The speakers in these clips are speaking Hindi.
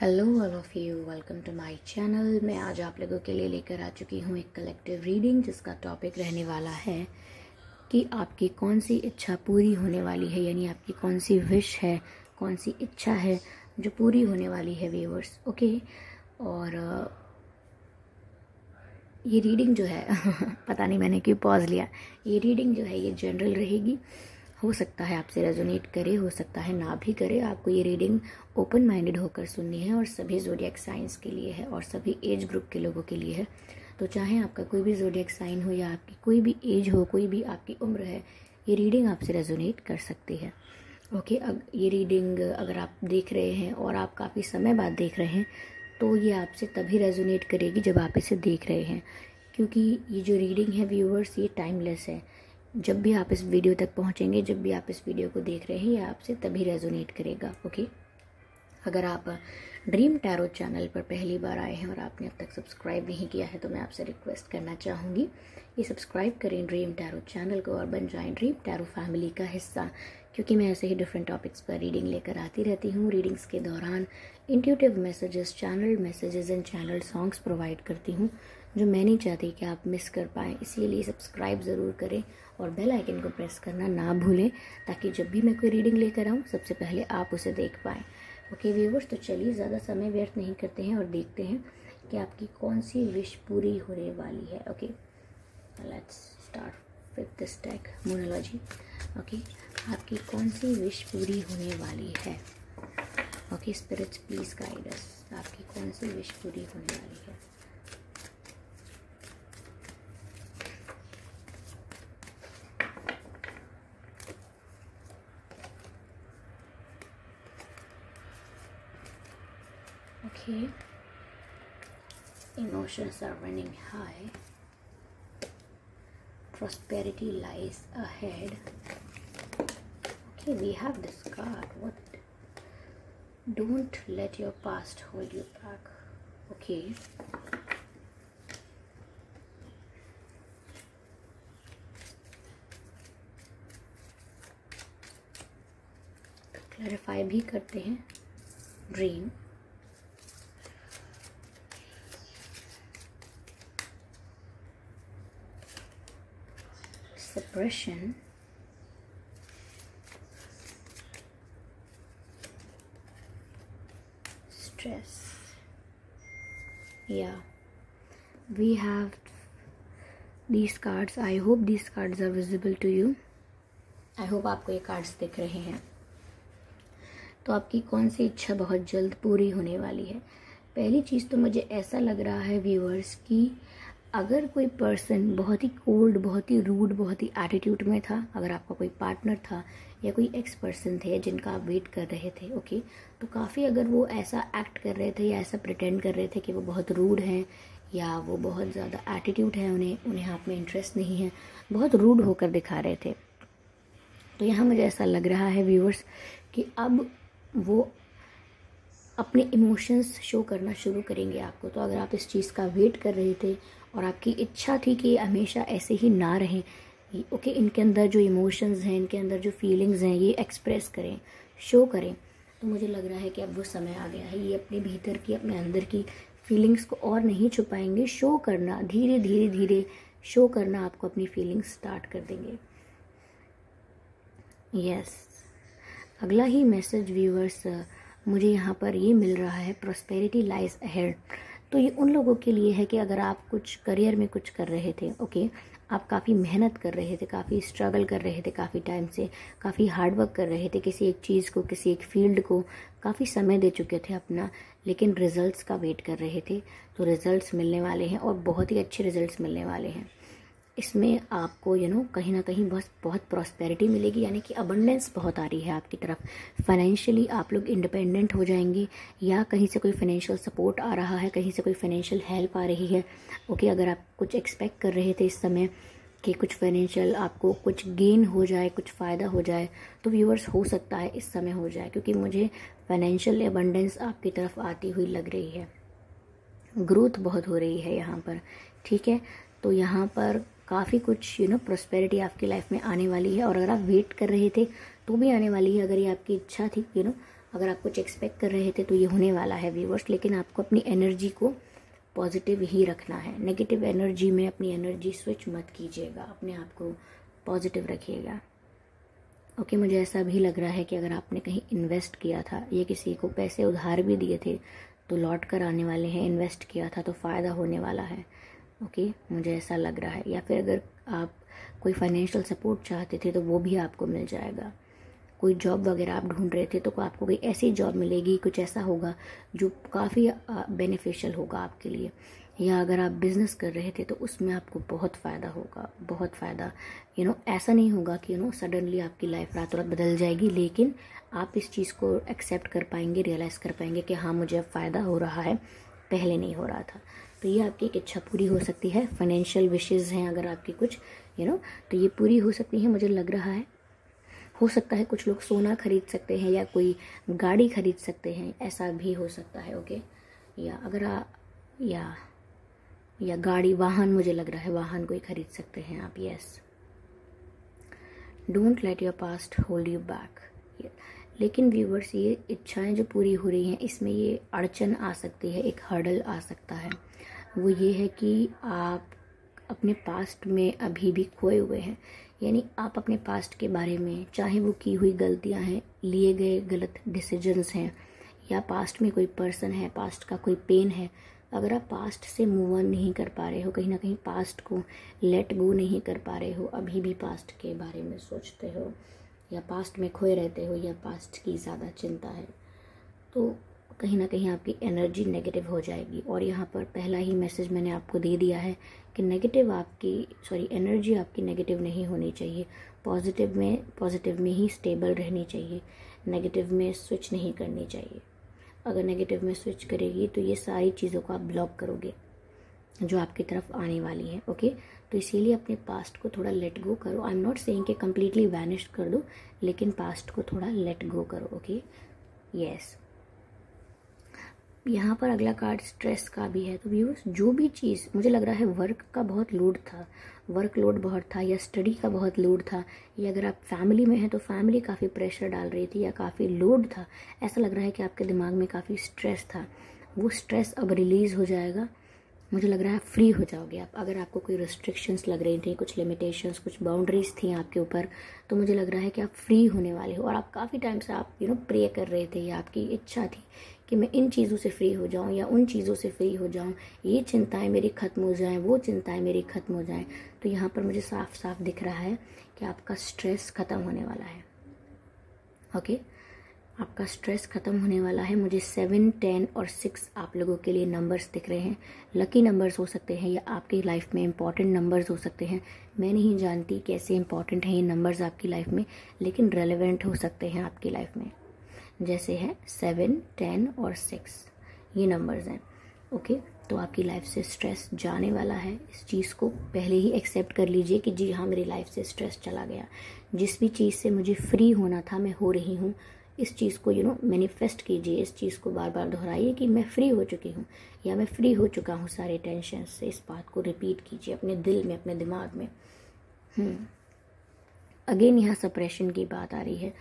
Hello all of you welcome to my channel मैं आज आप लोगों के लिए लेकर आ चुकी हूँ एक कलेक्टिव रीडिंग जिसका टॉपिक रहने वाला है कि आपकी कौन सी इच्छा पूरी होने वाली है, यानी आपकी कौन सी विश है कौन सी इच्छा है जो पूरी होने वाली है व्यूवर्स ओके और, ये रीडिंग जो है, पता नहीं मैंने क्यों पॉज लिया। ये रीडिंग जो है, ये जनरल रहेगी। हो सकता है आपसे रेजोनेट करे, हो सकता है ना भी करे। आपको ये रीडिंग ओपन माइंडेड होकर सुननी है और सभी जोडियक साइंस के लिए है और सभी एज ग्रुप के लोगों के लिए है। तो चाहे आपका कोई भी जोडियक साइन हो या आपकी कोई भी एज हो, कोई भी आपकी उम्र है, ये रीडिंग आपसे रेजोनेट कर सकती है। ओके अब ये रीडिंग अगर आप देख रहे हैं और आप काफ़ी समय बाद देख रहे हैं तो ये आपसे तभी रेजोनेट करेगी जब आप इसे देख रहे हैं। क्योंकि ये जो रीडिंग है व्यूअर्स ये टाइमलेस है। जब भी आप इस वीडियो तक पहुँचेंगे, जब भी आप इस वीडियो को देख रहे हैं, ये आपसे तभी रेजोनेट करेगा ओके अगर आप ड्रीम टैरो चैनल पर पहली बार आए हैं और आपने अब तक सब्सक्राइब नहीं किया है तो मैं आपसे रिक्वेस्ट करना चाहूँगी, ये सब्सक्राइब करें ड्रीम टैरो चैनल को और बन जाएँ ड्रीम टैरो फैमिली का हिस्सा, क्योंकि मैं ऐसे ही डिफरेंट टॉपिक्स पर रीडिंग लेकर आती रहती हूँ। रीडिंग्स के दौरान intuitive messages channel messages and channel songs provide करती हूँ, जो मैं नहीं चाहती कि आप मिस कर पाएँ, इसीलिए सब्सक्राइब ज़रूर करें। और बेल आइकन को प्रेस करना ना भूलें, ताकि जब भी मैं कोई रीडिंग लेकर आऊँ, सबसे पहले आप उसे देख पाएँ। ओके व्यूवर्स तो चलिए ज़्यादा समय व्यर्थ नहीं करते हैं और देखते हैं कि आपकी कौन सी विश पूरी होने वाली है। Okay let's start with this tag मोनोलॉजी okay आपकी कौन सी विश पूरी होने वाली है? Okay spirits please guide us आपकी कौन सी विश पूरी होने वाली है? Okay emotions are running high prosperity lies ahead okay we have this card what don't let your past hold you back okay clarify भी करते हैं dream suppression stress yeah we have these cards i hope these cards are visible to you I hope आपको ये कार्ड्स दिख रहे हैं तो आपकी कौन सी इच्छा बहुत जल्द पूरी होने वाली है पहली चीज़ तो मुझे ऐसा लग रहा है व्यूअर्स की अगर कोई पर्सन बहुत ही कोल्ड बहुत ही रूड बहुत ही एटीट्यूड में था, अगर आपका कोई पार्टनर था या कोई एक्स पर्सन थे जिनका आप वेट कर रहे थे ओके तो काफ़ी अगर वो ऐसा एक्ट कर रहे थे या ऐसा प्रिटेंड कर रहे थे कि वो बहुत रूड हैं या वो बहुत ज़्यादा एटीट्यूड है उन्हें उन्हें आप में इंटरेस्ट नहीं है, बहुत रूड होकर दिखा रहे थे। तो यहाँ मुझे ऐसा लग रहा है व्यूअर्स कि अब वो अपने इमोशंस शो करना शुरू करेंगे आपको। तो अगर आप इस चीज़ का वेट कर रहे थे और आपकी इच्छा थी कि हमेशा ऐसे ही ना रहें। ओके, इनके अंदर जो इमोशंस हैं, इनके अंदर जो फीलिंग्स हैं, ये एक्सप्रेस करें शो करें। तो मुझे लग रहा है कि अब वो समय आ गया है। ये अपने भीतर की, अपने अंदर की फीलिंग्स को और नहीं छुपाएँगे। शो करना, धीरे धीरे धीरे शो करना आपको अपनी फीलिंग्स स्टार्ट कर देंगे। Yes yes. अगला ही मैसेज व्यूअर्स मुझे यहाँ पर ये मिल रहा है प्रोस्पेरिटी लाइज अहेड तो ये उन लोगों के लिए है कि अगर आप कुछ करियर में कुछ कर रहे थे, ओके, आप काफ़ी मेहनत कर रहे थे, काफ़ी स्ट्रगल कर रहे थे, काफ़ी टाइम से, काफ़ी हार्डवर्क कर रहे थे, किसी एक चीज़ को, किसी एक फ़ील्ड को, काफ़ी समय दे चुके थे अपना, लेकिन रिजल्ट्स का वेट कर रहे थे तो रिजल्ट्स मिलने वाले हैं और बहुत ही अच्छे रिजल्ट्स मिलने वाले हैं। इसमें आपको यू नो कहीं ना कहीं बहुत बहुत प्रॉस्पेरिटी मिलेगी, यानी कि अबंडेंस बहुत आ रही है आपकी तरफ़। फाइनेंशियली आप लोग इंडिपेंडेंट हो जाएँगे, या कहीं से कोई फाइनेंशियल सपोर्ट आ रहा है, कहीं से कोई फाइनेंशियल हेल्प आ रही है ओके अगर आप कुछ एक्सपेक्ट कर रहे थे इस समय कि कुछ फाइनेंशियल आपको कुछ गेन हो जाए, कुछ फ़ायदा हो जाए तो व्यूअर्स हो सकता है इस समय हो जाए, क्योंकि मुझे फाइनेंशियल अबंडेंस आपकी तरफ़ आती हुई लग रही है। ग्रोथ बहुत हो रही है यहाँ पर, ठीक है? तो यहाँ पर काफ़ी कुछ यू नो प्रोस्पेरिटी आपकी लाइफ में आने वाली है और अगर आप वेट कर रहे थे तो भी आने वाली है। अगर ये आपकी इच्छा थी यू नो अगर आप कुछ एक्सपेक्ट कर रहे थे तो ये होने वाला है व्यूवर्स लेकिन आपको अपनी एनर्जी को पॉजिटिव ही रखना है। नेगेटिव एनर्जी में अपनी एनर्जी स्विच मत कीजिएगा। अपने आप को पॉजिटिव रखिएगा। ओके okay, मुझे ऐसा भी लग रहा है कि अगर आपने कहीं इन्वेस्ट किया था या किसी को पैसे उधार भी दिए थे तो लौट कर आने वाले हैं। इन्वेस्ट किया था तो फ़ायदा होने वाला है। ओके, मुझे ऐसा लग रहा है। या फिर अगर आप कोई फाइनेंशियल सपोर्ट चाहते थे तो वो भी आपको मिल जाएगा। कोई जॉब वगैरह आप ढूंढ रहे थे तो आपको कोई ऐसी जॉब मिलेगी, कुछ ऐसा होगा जो काफ़ी बेनिफिशियल होगा आपके लिए। या अगर आप बिज़नेस कर रहे थे तो उसमें आपको बहुत फ़ायदा होगा। बहुत फ़ायदा। यू नो ऐसा नहीं होगा कि यू नो सडनली आपकी लाइफ रातों रात बदल जाएगी, लेकिन आप इस चीज़ को एक्सेप्ट कर पाएँगे रियलाइज़ कर पाएँगे कि हाँ मुझे अब फ़ायदा हो रहा है। पहले नहीं हो रहा था। तो ये आपकी एक इच्छा पूरी हो सकती है फाइनेंशियल विशेज़ हैं अगर आपकी कुछ यू नो तो ये पूरी हो सकती है मुझे लग रहा है। हो सकता है कुछ लोग सोना खरीद सकते हैं या कोई गाड़ी खरीद सकते हैं ऐसा भी हो सकता है ओके या अगर आ, या या गाड़ी वाहन मुझे लग रहा है वाहन कोई खरीद सकते हैं आप yes don't let your past hold you back लेकिन व्यूवर्स ये इच्छाएँ जो पूरी हो रही हैं इसमें ये अड़चन आ सकती है एक हर्डल आ सकता है। वो ये है कि आप अपने पास्ट में अभी भी खोए हुए हैं। यानी आप अपने पास्ट के बारे में, चाहे वो की हुई गलतियाँ हैं, लिए गए गलत डिसीजंस हैं, या पास्ट में कोई पर्सन है पास्ट का कोई पेन है, अगर आप पास्ट से मूव ऑन नहीं कर पा रहे हो, कहीं ना कहीं पास्ट को लेट गो नहीं कर पा रहे हो, अभी भी पास्ट के बारे में सोचते हो, या पास्ट में खोए रहते हो, या पास्ट की ज़्यादा चिंता है तो कहीं ना कहीं आपकी एनर्जी नेगेटिव हो जाएगी। और यहाँ पर पहला ही मैसेज मैंने आपको दे दिया है कि नेगेटिव आपकी सॉरी एनर्जी आपकी नेगेटिव नहीं होनी चाहिए। पॉजिटिव में पॉजिटिव में ही स्टेबल रहनी चाहिए। नेगेटिव में स्विच नहीं करनी चाहिए। अगर नेगेटिव में स्विच करेगी तो ये सारी चीज़ों को आप ब्लॉक करोगे, जो आपकी तरफ़ आने वाली है ओके तो इसीलिए अपने पास्ट को थोड़ा लेट गो करो। आई एम नॉट सेइंग कि कम्प्लीटली वैनिश कर दो, लेकिन पास्ट को थोड़ा लेट गो करो ओके यस यहाँ पर अगला कार्ड स्ट्रेस का भी है। तो व्यूअर्स जो भी चीज़, मुझे लग रहा है वर्क का बहुत लोड था। वर्क लोड बहुत था या स्टडी का बहुत लोड था। या अगर आप फैमिली में हैं तो फैमिली काफ़ी प्रेशर डाल रही थी या काफ़ी लोड था। ऐसा लग रहा है कि आपके दिमाग में काफ़ी स्ट्रेस था। वो स्ट्रेस अब रिलीज़ हो जाएगा। मुझे लग रहा है फ्री हो जाओगे आप। अगर आपको कोई रिस्ट्रिक्शंस लग रही थी, कुछ लिमिटेशंस कुछ बाउंड्रीज थी आपके ऊपर तो मुझे लग रहा है कि आप फ्री होने वाले हो। और आप काफ़ी टाइम से आप यू नो प्रे कर रहे थे या आपकी इच्छा थी कि मैं इन चीज़ों से फ्री हो जाऊँ या उन चीज़ों से फ्री हो जाऊँ। ये चिंताएँ मेरी ख़त्म हो जाएँ, वो चिंताएँ मेरी ख़त्म हो जाएँ। तो यहाँ पर मुझे साफ़ साफ़ दिख रहा है कि आपका स्ट्रेस ख़त्म होने वाला है। ओके आपका स्ट्रेस ख़त्म होने वाला है। मुझे सेवन टेन और सिक्स आप लोगों के लिए नंबर्स दिख रहे हैं। लकी नंबर्स हो सकते हैं या आपकी लाइफ में इंपॉर्टेंट नंबर्स हो सकते हैं। मैं नहीं जानती कैसे इंपॉर्टेंट हैं ये नंबर्स आपकी लाइफ में, लेकिन रेलिवेंट हो सकते हैं आपकी लाइफ में। जैसे है सेवन, टेन और सिक्स। ये नंबर्स हैं। ओके तो आपकी लाइफ से स्ट्रेस जाने वाला है। इस चीज़ को पहले ही एक्सेप्ट कर लीजिए कि जी हाँ मेरी लाइफ से स्ट्रेस चला गया। जिस भी चीज़ से मुझे फ्री होना था, मैं हो रही हूँ, इस चीज़ को यू नो मैनिफेस्ट कीजिए। इस चीज़ को बार बार दोहराइए कि मैं फ्री हो चुकी हूँ, या मैं फ्री हो चुका हूँ। सारे टेंशन से इस बात को रिपीट कीजिए अपने दिल में, अपने दिमाग में। Again hmm. यहाँ सप्रेशन की बात आ रही है।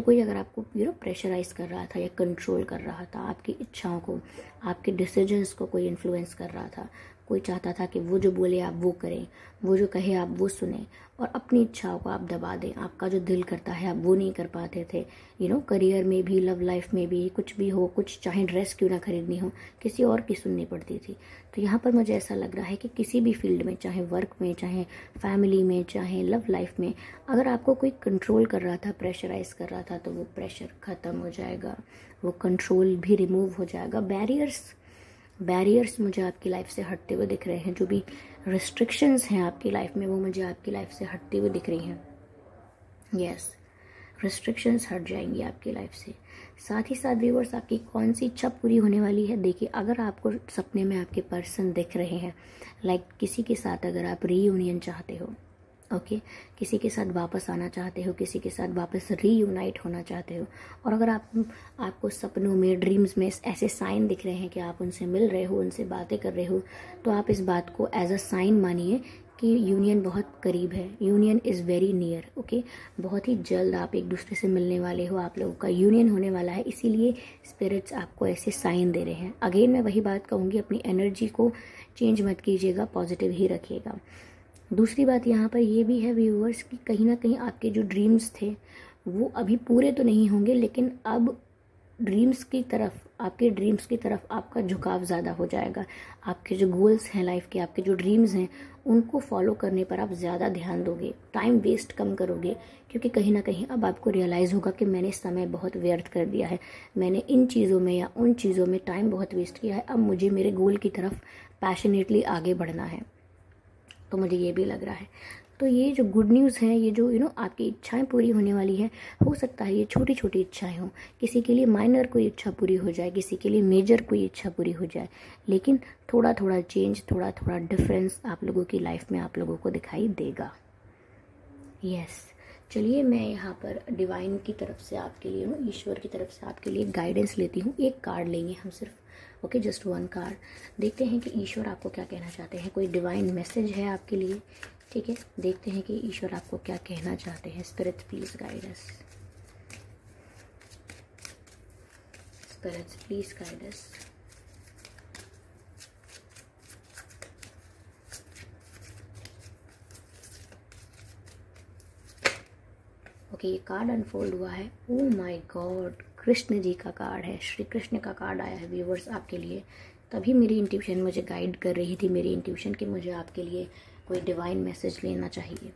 तो कोई अगर आपको यू नो प्रेशराइज कर रहा था या कंट्रोल कर रहा था, आपकी इच्छाओं को, आपके डिसीजंस को कोई इन्फ्लुएंस कर रहा था कोई चाहता था कि वो जो बोले आप वो करें, वो जो कहे आप वो सुने और अपनी इच्छाओं को आप दबा दें। आपका जो दिल करता है, आप वो नहीं कर पाते थे। यू नो करियर में भी लव लाइफ में भी, कुछ भी हो, कुछ चाहे ड्रेस क्यों ना खरीदनी हो, किसी और की सुननी पड़ती थी। तो यहाँ पर मुझे ऐसा लग रहा है कि किसी भी फ़ील्ड में, चाहे वर्क में, चाहे फैमिली में, चाहे लव लाइफ में, अगर आपको कोई कंट्रोल कर रहा था प्रेशराइज कर रहा था तो वो प्रेशर ख़त्म हो जाएगा। वो कंट्रोल भी रिमूव हो जाएगा। बैरियर्स बैरियर्स मुझे आपकी लाइफ से हटते हुए दिख रहे हैं, जो भी रिस्ट्रिक्शंस हैं आपकी लाइफ में, वो मुझे आपकी लाइफ से हटते हुए दिख रही हैं। यस रिस्ट्रिक्शंस हट जाएँगी आपकी लाइफ से। साथ ही साथ व्यूवर्स आपकी कौन सी इच्छा पूरी होने वाली है? देखिए, अगर आपको सपने में आपके पर्सन दिख रहे हैं लाइक like किसी के साथ अगर आप रीयूनियन चाहते हो ओके? किसी के साथ वापस आना चाहते हो, किसी के साथ वापस रीयूनाइट होना चाहते हो। और अगर आप, आपको सपनों में ड्रीम्स में ऐसे साइन दिख रहे हैं कि आप उनसे मिल रहे हो, उनसे बातें कर रहे हो तो आप इस बात को एज अ साइन मानिए कि यूनियन बहुत करीब है। Union is very near okay? बहुत ही जल्द आप एक दूसरे से मिलने वाले हो, आप लोगों का यूनियन होने वाला है, इसीलिए स्पिरिट्स आपको ऐसे साइन दे रहे हैं। अगेन मैं वही बात कहूँगी, अपनी एनर्जी को चेंज मत कीजिएगा पॉजिटिव ही रखिएगा। दूसरी बात यहाँ पर ये भी है व्यूअर्स कि कहीं ना कहीं आपके जो ड्रीम्स थे, वो अभी पूरे तो नहीं होंगे, लेकिन अब ड्रीम्स की तरफ़, आपके ड्रीम्स की तरफ़ आपका झुकाव ज़्यादा हो जाएगा। आपके जो गोल्स हैं लाइफ के, आपके जो ड्रीम्स हैं, उनको फॉलो करने पर आप ज़्यादा ध्यान दोगे टाइम वेस्ट कम करोगे, क्योंकि कहीं ना कहीं अब आपको रियलाइज़ होगा कि मैंने समय बहुत व्यर्थ कर दिया है। मैंने इन चीज़ों में या उन चीज़ों में टाइम बहुत वेस्ट किया है, अब मुझे मेरे गोल की तरफ़ पैशनेटली आगे बढ़ना है। तो मुझे ये भी लग रहा है। तो ये जो गुड न्यूज़ है, ये जो यू नो आपकी इच्छाएँ पूरी होने वाली है, हो सकता है ये छोटी छोटी इच्छाएँ हों। किसी के लिए माइनर कोई इच्छा पूरी हो जाए, किसी के लिए मेजर कोई इच्छा पूरी हो जाए। लेकिन थोड़ा थोड़ा चेंज थोड़ा थोड़ा डिफरेंस आप लोगों की लाइफ में आप लोगों को दिखाई देगा। यस. चलिए मैं यहाँ पर डिवाइन की तरफ़ से आपके लिए ईश्वर की तरफ़ से आपके लिए गाइडेंस लेती हूँ। एक कार्ड लेंगे हम सिर्फ़। ओके जस्ट वन कार्ड देखते हैं कि ईश्वर आपको क्या कहना चाहते हैं। कोई डिवाइन मैसेज है आपके लिए? ठीक है, देखते हैं कि ईश्वर आपको क्या कहना चाहते हैं। Spirit please guides spirits please guides okay ये कार्ड अनफोल्ड हुआ है। Oh my god Krishna ji का कार्ड है, श्री कृष्ण का कार्ड आया है व्यूवर्स आपके लिए। तभी मेरी इंट्यूशन मुझे गाइड कर रही थी, मेरी इंट्यूशन कि मुझे आपके लिए कोई डिवाइन मैसेज लेना चाहिए।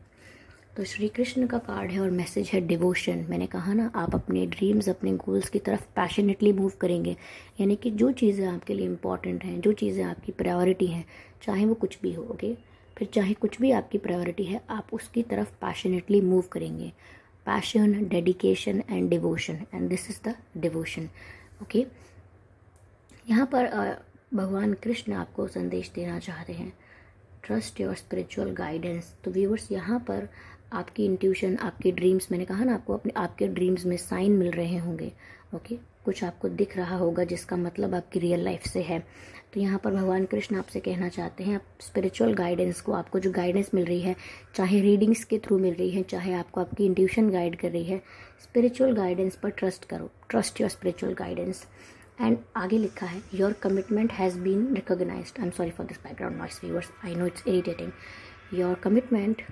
तो श्री कृष्ण का कार्ड है और मैसेज है डिवोशन मैंने कहा ना, आप अपने ड्रीम्स अपने गोल्स की तरफ़ पैशनेटली मूव करेंगे। यानी कि जो चीज़ें आपके लिए इंपॉर्टेंट हैं, जो चीज़ें आपकी प्रायोरिटी हैं, चाहे वो कुछ भी हो ओके फिर चाहे कुछ भी आपकी प्रायोरिटी है, आप उसकी तरफ़ पैशनेटली मूव करेंगे। Passion dedication and devotion and this is the devotion okay यहाँ पर भगवान कृष्ण आपको संदेश देना चाहते हैं. ट्रस्ट योर स्पिरिचुअल गाइडेंस तो व्यूवर्स यहाँ पर आपकी इंट्यूशन आपके ड्रीम्स मैंने कहा ना आपको, अपने, आपके ड्रीम्स में साइन मिल रहे होंगे ओके कुछ आपको दिख रहा होगा जिसका मतलब आपकी रियल लाइफ से है। तो यहाँ पर भगवान कृष्ण आपसे कहना चाहते हैं, आप स्पिरिचुअल गाइडेंस को, आपको जो गाइडेंस मिल रही है, चाहे रीडिंग्स के थ्रू मिल रही है, चाहे आपको आपकी इंट्यूशन गाइड कर रही है स्पिरिचुअल गाइडेंस पर ट्रस्ट करो। Trust your spiritual guidance and आगे लिखा है your commitment has been recognize I am sorry for this background noise viewers I know it's irritating your commitment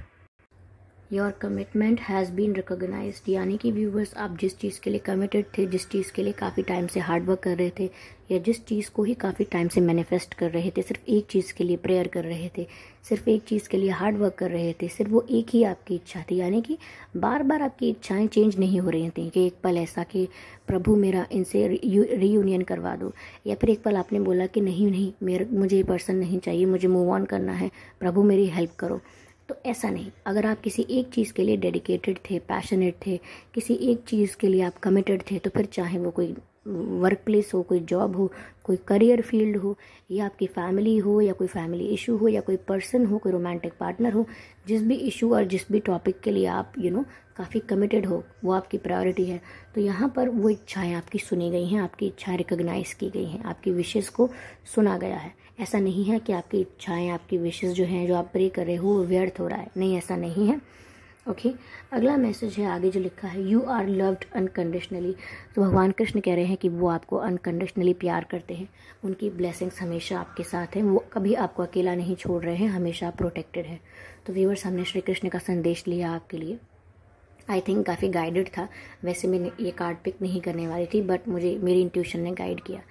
your commitment has been recognize यानी कि व्यूवर्स आप जिस चीज़ के लिए कमिटेड थे, जिस चीज़ के लिए काफ़ी टाइम से हार्ड वर्क कर रहे थे, या जिस चीज़ को ही काफ़ी टाइम से मैनिफेस्ट कर रहे थे, सिर्फ़ एक चीज़ के लिए प्रेयर कर रहे थे, सिर्फ़ एक चीज़ के लिए हार्ड वर्क कर रहे थे, सिर्फ़ वो एक ही आपकी इच्छा थी। यानी कि बार बार आपकी इच्छाएँ चेंज नहीं हो रही थी कि एक पल ऐसा कि प्रभु मेरा इनसे रीयूनियन करवा दो, या फिर एक पल आपने बोला कि नहीं नहीं, मेरे, मुझे ये पर्सन नहीं चाहिए, मुझे मूव ऑन करना है, प्रभु मेरी हेल्प करो। तो ऐसा नहीं। अगर आप किसी एक चीज़ के लिए डेडिकेटेड थे पैशनेट थे किसी एक चीज़ के लिए आप कमिटेड थे तो फिर चाहे वो कोई वर्क प्लेस हो कोई जॉब हो कोई करियर फ़ील्ड हो या आपकी फैमिली हो या कोई फैमिली इशू हो या कोई पर्सन हो कोई रोमांटिक पार्टनर हो जिस भी इशू और जिस भी टॉपिक के लिए आप यू you नो know, काफ़ी कमिटेड हो वो आपकी प्रायोरिटी है। तो यहाँ पर वो इच्छाएँ आपकी सुनी गई हैं आपकी इच्छाएँ रिकोगनाइज की गई हैं आपकी विशेष को सुना गया है। ऐसा नहीं है कि आपकी इच्छाएँ, आपकी विशेष जो हैं, जो आप प्रे कर रहे हो, वो व्यर्थ हो रहा है। नहीं, ऐसा नहीं है। Okay okay? अगला मैसेज है आगे जो लिखा है यू आर लव्ड अनकंडीशनली तो भगवान कृष्ण कह रहे हैं कि वो आपको अनकंडीशनली प्यार करते हैं। उनकी ब्लेसिंग्स हमेशा आपके साथ हैं। वो कभी आपको अकेला नहीं छोड़ रहे हैं, हमेशा आप प्रोटेक्टेड हैं। तो व्यूवर्स हमने श्री कृष्ण का संदेश लिया आपके लिए। आई थिंक काफ़ी गाइडेड था। वैसे मैं ये कार्ड पिक नहीं करने वाली थी बट मुझे, मेरी इंट्यूशन ने गाइड किया।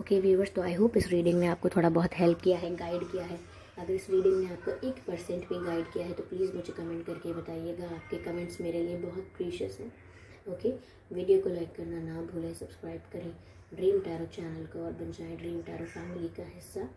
ओके व्यूवर्स तो आई होप इस रीडिंग में आपको थोड़ा बहुत हेल्प किया है गाइड किया है। अगर इस रीडिंग ने आपको एक परसेंट भी गाइड किया है तो प्लीज़ मुझे कमेंट करके बताइएगा। आपके कमेंट्स मेरे लिए बहुत प्रीशियस हैं। ओके वीडियो को लाइक करना ना भूलें सब्सक्राइब करें। ड्रीम टैरो चैनल को और बन जाए ड्रीम टैरो फैमिली का हिस्सा।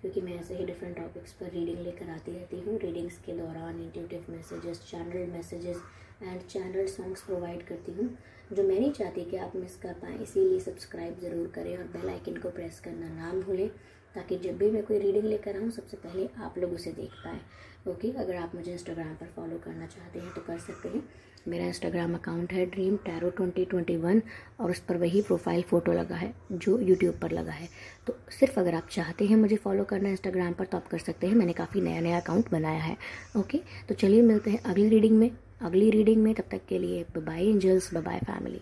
क्योंकि मैं ऐसे ही डिफरेंट टॉपिक्स पर रीडिंग लेकर आती रहती हूँ। रीडिंग्स के दौरान intuitive messages channel messages and channel songs provide करती हूँ। जो मैं नहीं चाहती कि आप मिस कर पाएँ, इसीलिए सब्सक्राइब ज़रूर करें और बेल आइकन को प्रेस करना ना भूलें, ताकि जब भी मैं कोई रीडिंग लेकर आऊँ, सबसे पहले आप लोग उसे देख पाएँ। ओके अगर आप मुझे इंस्टाग्राम पर फॉलो करना चाहते हैं तो कर सकते हैं। मेरा इंस्टाग्राम अकाउंट है dream tarot twenty twenty one और उस पर वही प्रोफ़ाइल फ़ोटो लगा है, जो यूट्यूब पर लगा है। तो सिर्फ़ अगर आप चाहते हैं मुझे फॉलो करना इंस्टाग्राम पर तो आप कर सकते हैं। मैंने काफ़ी नया नया अकाउंट बनाया है। ओके तो चलिए मिलते हैं अगली रीडिंग में। अगली रीडिंग में तब तक के लिए बाय एंजल्स बाय फैमिली